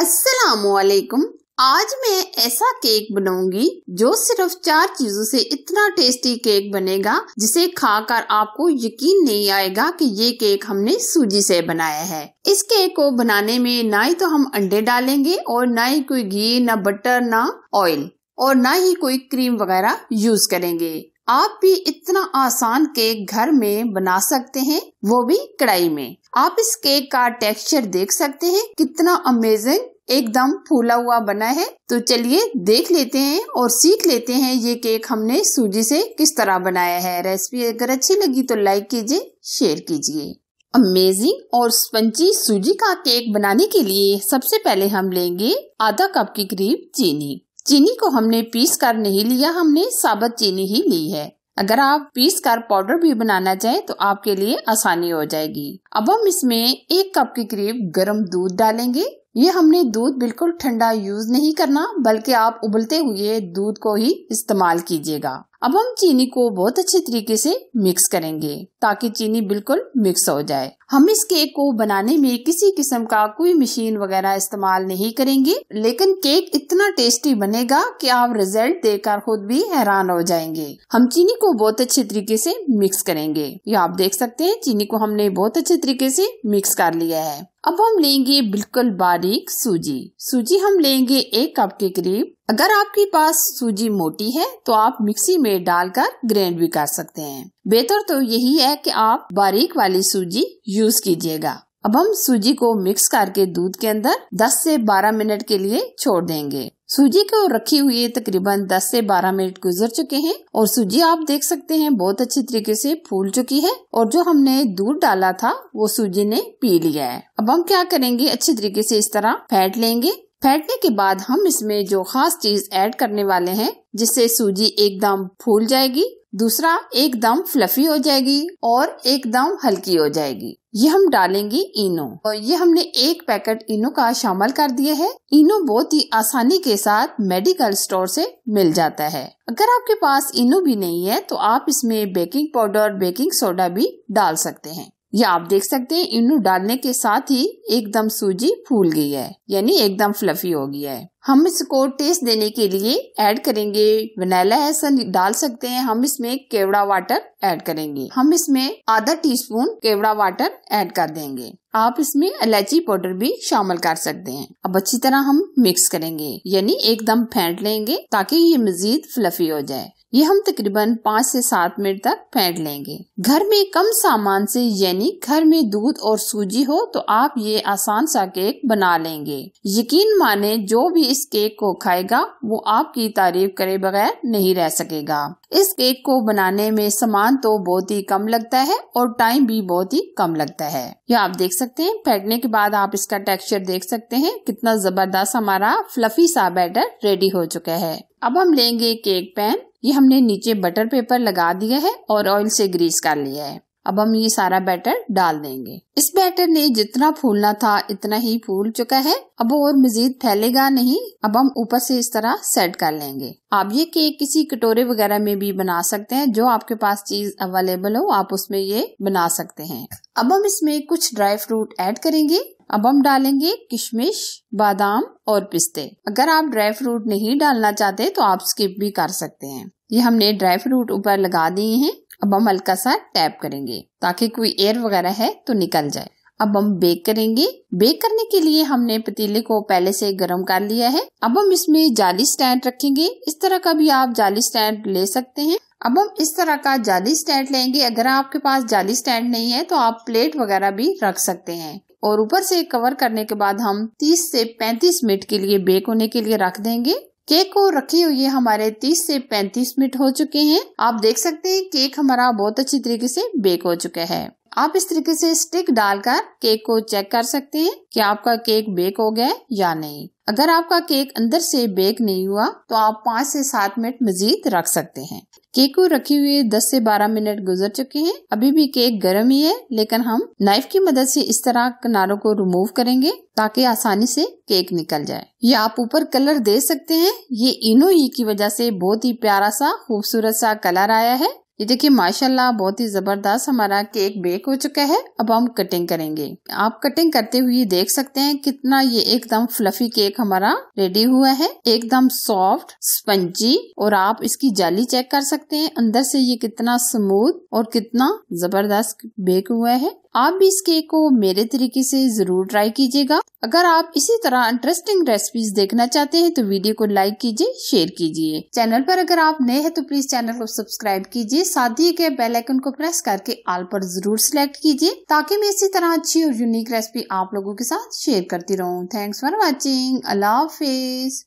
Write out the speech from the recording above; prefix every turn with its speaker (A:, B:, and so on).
A: असलकुम आज मैं ऐसा केक बनाऊँगी जो सिर्फ़ चार चीज़ों से इतना टेस्टी केक बनेगा, जिसे खाकर आपको यकीन नहीं आएगा कि ये केक हमने सूजी से बनाया है। इस केक को बनाने में ना ही तो हम अंडे डालेंगे और ना ही कोई घी, ना बटर ना ऑयल और ना ही कोई क्रीम वगैरह यूज़ करेंगे। आप भी इतना आसान केक घर में बना सकते हैं, वो भी कढ़ाई में। आप इस केक का टेक्सचर देख सकते हैं, कितना अमेजिंग एकदम फूला हुआ बना है। तो चलिए देख लेते हैं और सीख लेते हैं ये केक हमने सूजी से किस तरह बनाया है। रेसिपी अगर अच्छी लगी तो लाइक कीजिए, शेयर कीजिए। अमेजिंग और स्पंजी सूजी का केक बनाने के लिए सबसे पहले हम लेंगे आधा कप की करीब चीनी। चीनी को हमने पीस कर नहीं लिया, हमने साबत चीनी ही ली है। अगर आप पीस कर पाउडर भी बनाना चाहें तो आपके लिए आसानी हो जाएगी। अब हम इसमें एक कप के करीब गर्म दूध डालेंगे। ये हमने दूध बिल्कुल ठंडा यूज़ नहीं करना, बल्कि आप उबलते हुए दूध को ही इस्तेमाल कीजिएगा। अब हम चीनी को बहुत अच्छे तरीके से मिक्स करेंगे ताकि चीनी बिल्कुल मिक्स हो जाए। हम इस केक को बनाने में किसी किस्म का कोई मशीन वगैरह इस्तेमाल नहीं करेंगे, लेकिन केक इतना टेस्टी बनेगा कि आप रिज़ल्ट देखकर खुद भी हैरान हो जाएँगे। हम चीनी को बहुत अच्छे तरीके से मिक्स करेंगे। ये आप देख सकते हैं, चीनी को हमने बहुत अच्छे तरीके से मिक्स कर लिया है। अब हम लेंगे बिल्कुल बारीक सूजी। सूजी हम लेंगे एक कप के करीब अगर आपके पास सूजी मोटी है तो आप मिक्सी में डालकर ग्राइंड भी कर सकते हैं। बेहतर तो यही है कि आप बारीक वाली सूजी यूज़ कीजिएगा। अब हम सूजी को मिक्स करके दूध के अंदर 10 से 12 मिनट के लिए छोड़ देंगे। सूजी को रखी हुई तकरीबन 10 से 12 मिनट गुजर चुके हैं और सूजी आप देख सकते हैं बहुत अच्छी तरीके से फूल चुकी है और जो हमने दूध डाला था, वो सूजी ने पी लिया है। अब हम क्या करेंगे? अच्छी तरीके से इस तरह फेंट लेंगे। फेंटने के बाद हम इसमें जो खास चीज़ ऐड करने वाले हैं, जिससे सूजी एकदम फूल जाएगी, दूसरा एकदम फ्लफी हो जाएगी और एकदम हल्की हो जाएगी। ये हम डालेंगे इनो। और ये हमने एक पैकेट इनो का शामिल कर दिया है। इनो बहुत ही आसानी के साथ मेडिकल स्टोर से मिल जाता है। अगर आपके पास इनो भी नहीं है तो आप इसमें बेकिंग पाउडर, बेकिंग सोडा भी डाल सकते हैं। ये आप देख सकते हैं इनो डालने के साथ ही एकदम सूजी फूल गई है, यानी एकदम फ्लफी हो गई है। हम इसको टेस्ट देने के लिए ऐड करेंगे। वनीला एसन डाल सकते हैं। हम इसमें केवड़ा वाटर ऐड करेंगे। हम इसमें आधा टीस्पून केवड़ा वाटर ऐड कर देंगे। आप इसमें इलायची पाउडर भी शामिल कर सकते हैं। अब अच्छी तरह हम मिक्स करेंगे। यानी एकदम फेंट लेंगे ताकि ये मजीद फ्लफी हो जाए। ये हम तकरीबन पाँच से सात मिनट तक फेंट लेंगे। घर में कम सामान से, यानी घर में दूध और सूजी हो तो आप ये आसान सा केक बना लेंगे। यकीन माने, जो भी इस केक को खाएगा, वो आपकी तारीफ़ करे बगैर नहीं रह सकेगा। इस केक को बनाने में सामान तो बहुत ही कम लगता है और टाइम भी बहुत ही कम लगता है। ये आप देख सकते हैं फेंटने के बाद आप इसका टेक्सचर देख सकते हैं, कितना ज़बरदस्त हमारा फ्लफी सा बैटर रेडी हो चुका है। अब हम लेंगे केक पैन ये हमने नीचे बटर पेपर लगा दिया है और ऑयल से ग्रीस कर लिया है। अब हम ये सारा बैटर डाल देंगे। इस बैटर ने जितना फूलना था, इतना ही फूल चुका है। अब और मजीद फैलेगा नहीं। अब हम ऊपर से इस तरह सेट कर लेंगे। आप ये केक किसी कटोरे वगैरह में भी बना सकते हैं। जो आपके पास चीज़ अवेलेबल हो, आप उसमें ये बना सकते हैं। अब हम इसमें कुछ ड्राई फ्रूट ऐड करेंगे। अब हम डालेंगे किशमिश, बादाम और पिस्ते। अगर आप ड्राई फ्रूट नहीं डालना चाहते तो आप स्किप भी कर सकते हैं। ये हमने ड्राई फ्रूट ऊपर लगा दिए हैं। अब हम हल्का सा टैप करेंगे। ताकि कोई एयर वगैरह है तो निकल जाए। अब हम बेक करेंगे। बेक करने के लिए हमने पतीले को पहले से गर्म कर लिया है। अब हम इसमें जाली स्टैंड रखेंगे। इस तरह का भी आप जाली स्टैंड ले सकते हैं। अब हम इस तरह का जाली स्टैंड लेंगे। अगर आपके पास जाली स्टैंड नहीं है तो आप प्लेट वगैरह भी रख सकते हैं। और ऊपर से कवर करने के बाद हम 30 से 35 मिनट के लिए बेक होने के लिए रख देंगे। केक को रखे हुए हमारे 30 से 35 मिनट हो चुके हैं। आप देख सकते हैं, केक हमारा बहुत अच्छी तरीके से बेक हो चुका है। आप इस तरीके से स्टिक डालकर केक को चेक कर सकते हैं कि आपका केक बेक हो गया या नहीं। अगर आपका केक अंदर से बेक नहीं हुआ तो आप पाँच से सात मिनट मजीद रख सकते हैं। केक को रखे हुए 10 से 12 मिनट गुजर चुके हैं। अभी भी केक गर्म ही है, लेकिन हम नाइफ की मदद से इस तरह किनारों को रिमूव करेंगे ताकि आसानी से केक निकल जाए। ये आप ऊपर कलर दे सकते हैं। ये इनो ही की वजह से बहुत ही प्यारा सा, खूबसूरत सा कलर आया है। ये देखिए, माशाल्लाह, बहुत ही ज़बरदस्त हमारा केक बेक हो चुका है। अब हम कटिंग करेंगे। आप कटिंग करते हुए देख सकते हैं कितना ये एकदम फ्लफी केक हमारा रेडी हुआ है। एकदम सॉफ्ट स्पंजी और आप इसकी जाली चेक कर सकते हैं। अंदर से ये कितना स्मूथ और कितना ज़बरदस्त बेक हुआ है। आप भी इस केक को मेरे तरीके से ज़रूर ट्राई कीजिएगा। अगर आप इसी तरह इंटरेस्टिंग रेसिपीज़ देखना चाहते हैं तो वीडियो को लाइक कीजिए शेयर कीजिए। चैनल पर अगर आप नए हैं तो प्लीज़ चैनल को सब्सक्राइब कीजिए। साथ दिए गए बेल आइकन को प्रेस करके आल पर ज़रूर सिलेक्ट कीजिए, ताकि मैं इसी तरह अच्छी और यूनिक रेसिपी आप लोगों के साथ शेयर करती रहूँ। थैंक्स फॉर वॉचिंग अल्लाह हाफिज।